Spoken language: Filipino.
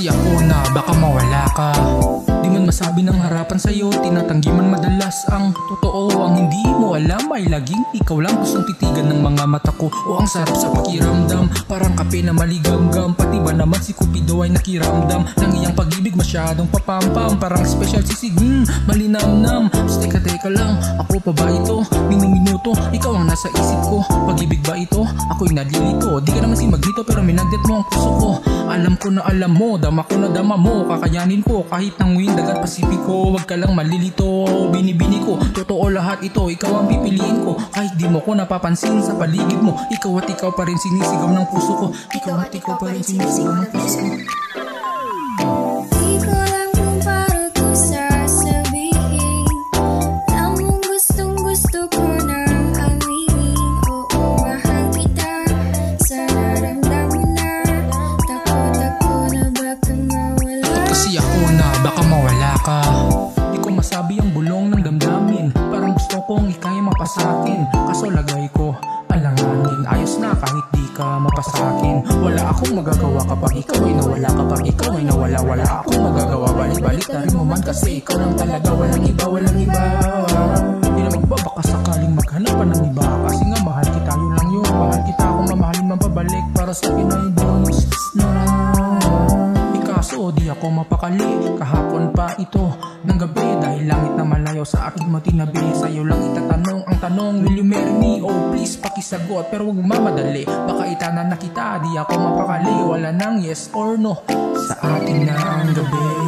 Kasi ako na baka mawala ka. Di man masabi ng harapan sa'yo Tinatanggi man madalas ang totoo. Ang hindi mo alam ay laging Ikaw lang gustong titigan ng mga mata ko. O ang sarap sa pakiramdam Parang kape na maligamgam Pati ba naman si Cupido ay nakiramdam Ng iyang pag-ibig masyadong papampam. Parang special sisig, hmm, malinamnam. Basta teka teka lang, ako pa ba ito? Minuminuto, ikaw ang nasa isip ko. Pag-ibig ba ito? Ako'y nalilito Di ka naman si Magnito pero minagdat mo ang puso ko Alam ko na alam mo, dama ko na dama mo. Kakayanin ko kahit ng wind dagat pasipiko Huwag ka lang malilito, binibini ko. Totoo lahat ito, ikaw ang pipiliin ko. Kahit di mo ko napapansin sa paligid mo Ikaw at ikaw pa rin sinisigaw ng puso ko. Ikaw at ikaw pa rin sinisigaw ng puso ko masabi ang bulong ng damdamin. Parang gusto kong ikay mapasakin Kaso lagay ko alanganin. Ayos na kahit di ka mapasakin Wala akong magagawa kapag ikaw ay nawala. Kapag ikaw ay nawala wala akong magagawa. Balik-balik na rin mo man kasi ikaw lang talaga. Walang iba, walang iba. Di na magba baka sakaling maghanap pa ng iba? Kasi nga mahal kita yun lang yun. Mahal kita kung mamahalin man pabalik. Para sa Pinoy bonus na. Ikaso di ako mapakali. Kahapon pa ito ng gabi. Dahil langit na malayo sa aking matinabi. Sa'yo lang itatanong ang tanong Will you marry me? Oh please pakisagot. Pero huwag mamadali. Baka itanan na kita. Di ako mapakali Wala nang yes or no. Sa atin na ang gabi